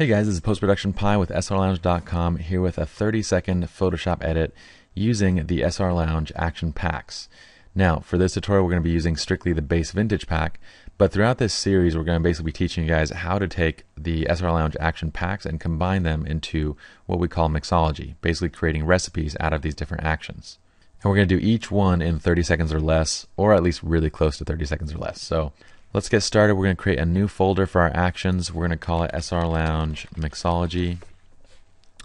Hey guys, this is Post Production Pye with SLRLounge.com here with a 30 second Photoshop edit using the SLR Lounge Action Packs. Now, for this tutorial, we're going to be using strictly the base vintage pack, but throughout this series, we're going to basically be teaching you guys how to take the SLR Lounge Action Packs and combine them into what we call mixology, basically creating recipes out of these different actions. And we're going to do each one in 30 seconds or less, or at least really close to 30 seconds or less. So Let's get started. We're going to create a new folder for our actions. We're going to call it SLR Lounge Mixology.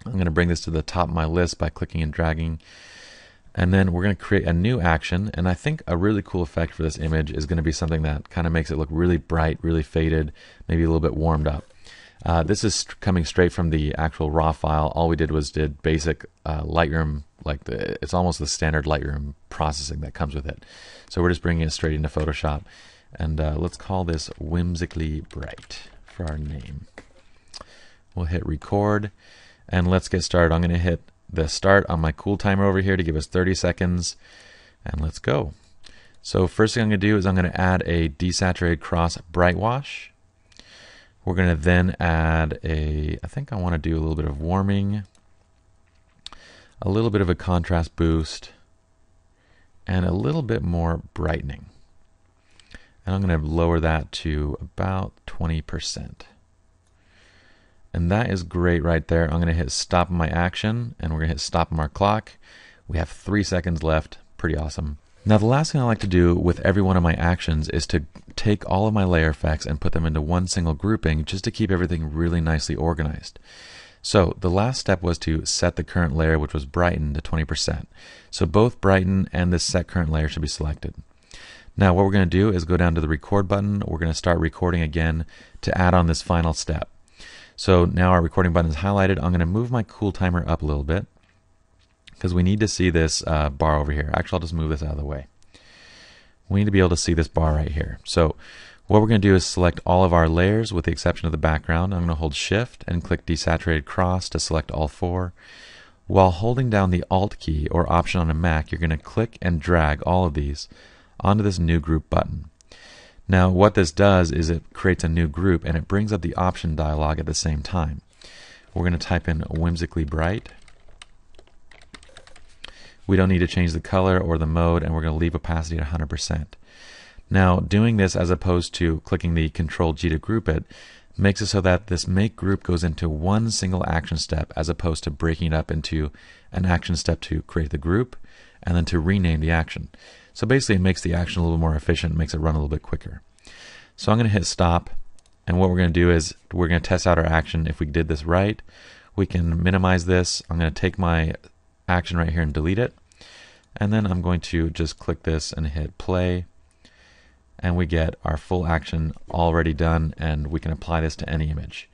I'm going to bring this to the top of my list by clicking and dragging. And then we're going to create a new action. And I think a really cool effect for this image is going to be something that kind of makes it look really bright, really faded, maybe a little bit warmed up. Uh, this is coming straight from the actual raw file. All we did was did basic uh, Lightroom, like the, it's almost the standard Lightroom processing that comes with it. So we're just bringing it straight into Photoshop. And uh, let's call this Whimsically Bright for our name. We'll hit record and let's get started. I'm going to hit the start on my cool timer over here to give us 30 seconds and let's go. So first thing I'm going to do is I'm going to add a desaturated cross bright wash. We're going to then add a, I think I want to do a little bit of warming, a little bit of a contrast boost, and a little bit more brightening. And I'm going to lower that to about 20%. And that is great right there. I'm going to hit stop my action and we're going to hit stop our clock. We have three seconds left. Pretty awesome. Now the last thing I like to do with every one of my actions is to take all of my layer effects and put them into one single grouping just to keep everything really nicely organized. So the last step was to set the current layer which was brighten to 20%. So both brighten and this set current layer should be selected. Now what we're going to do is go down to the record button. We're going to start recording again to add on this final step. So now our recording button is highlighted. I'm going to move my cool timer up a little bit because we need to see this uh, bar over here. Actually, I'll just move this out of the way. We need to be able to see this bar right here. So what we're going to do is select all of our layers with the exception of the background. I'm going to hold shift and click desaturated cross to select all four. While holding down the alt key or option on a Mac, you're going to click and drag all of these onto this new group button. Now what this does is it creates a new group and it brings up the option dialog at the same time. We're going to type in whimsically bright. We don't need to change the color or the mode and we're going to leave opacity at 100%. Now doing this as opposed to clicking the control G to group it makes it so that this make group goes into one single action step as opposed to breaking it up into an action step to create the group and then to rename the action. So basically it makes the action a little more efficient, makes it run a little bit quicker. So I'm going to hit stop and what we're going to do is we're going to test out our action. If we did this right, we can minimize this. I'm going to take my action right here and delete it. And then I'm going to just click this and hit play. And we get our full action already done and we can apply this to any image.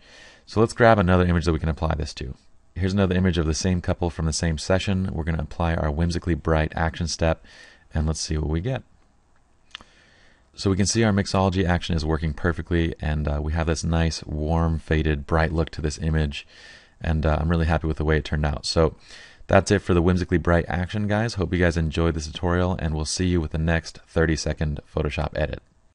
So let's grab another image that we can apply this to. Here's another image of the same couple from the same session. We're going to apply our whimsically bright action step and let's see what we get. So we can see our mixology action is working perfectly and uh, we have this nice warm faded bright look to this image and uh, I'm really happy with the way it turned out. So that's it for the whimsically bright action guys. Hope you guys enjoyed this tutorial and we'll see you with the next 30 second Photoshop edit.